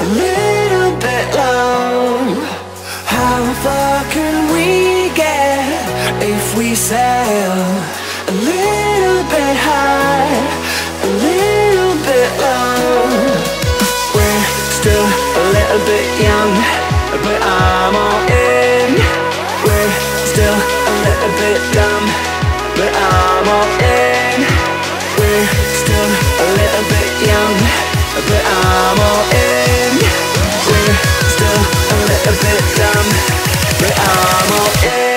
a little bit long How far can we get if we sail a little bit high, a little bit long We're still a little bit young, but I'm all in. We're still a little bit dumb, but I'm all in. We're still a little bit young, but I'm all in a bit but I'm all in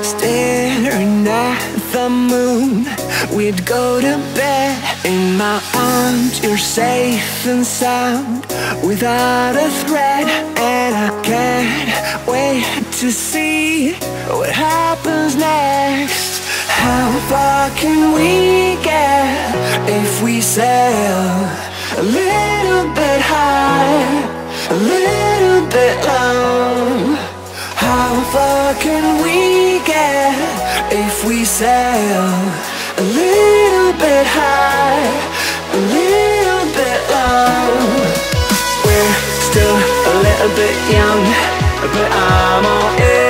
Staring at the moon. We'd go to bed in my arms. You're safe and sound without a threat. And I can't wait to see what happens next. How far can we get if we sail a little bit high, a little bit long. Far can we get if we sail a little bit high, a little bit low? We're still a little bit young, but I'm all in.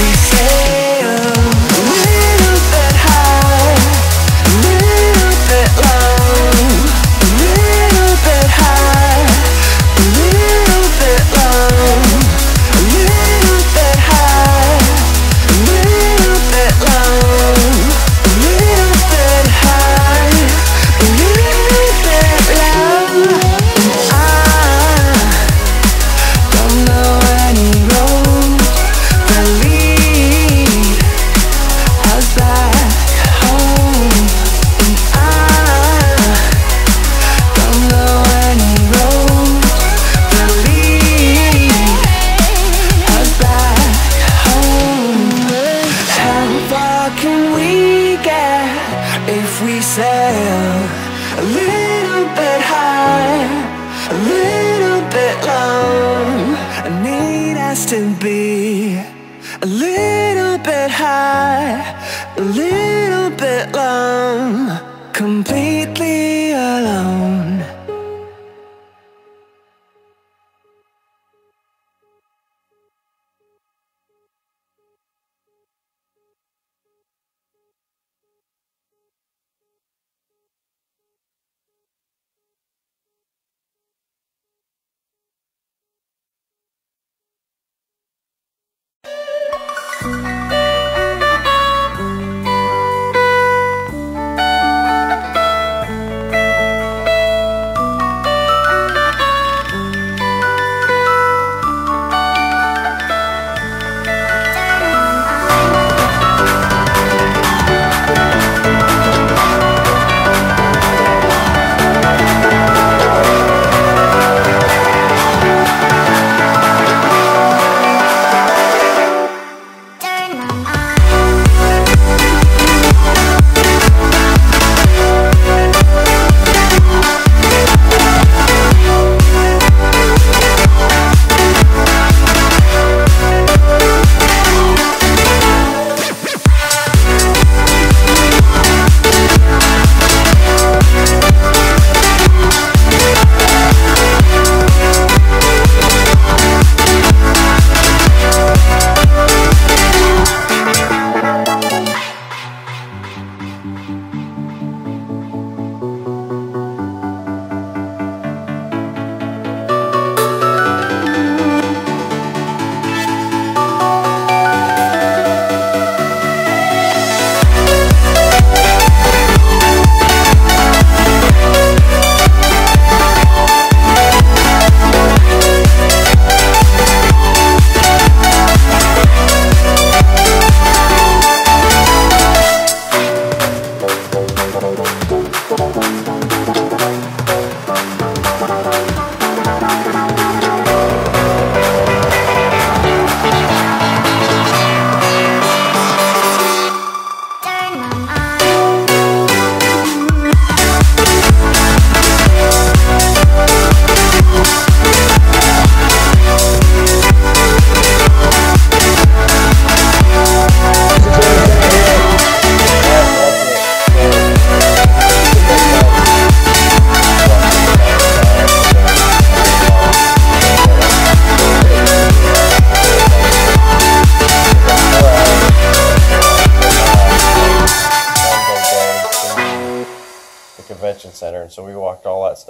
We sail a little bit long? I need us to be a little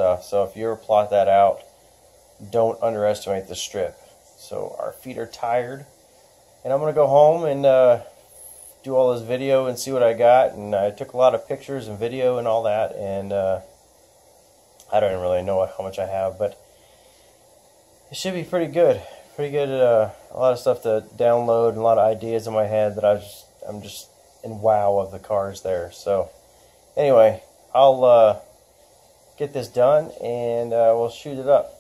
stuff. So if you ever plot that out, don't underestimate the strip. So our feet are tired, and I'm gonna go home and uh, do all this video and see what I got. And I took a lot of pictures and video and all that, and uh, I don't really know how much I have, but it should be pretty good. Pretty good. Uh, a lot of stuff to download and a lot of ideas in my head that I just I'm just in wow of the cars there. So anyway, I'll uh, get this done and uh, we'll shoot it up.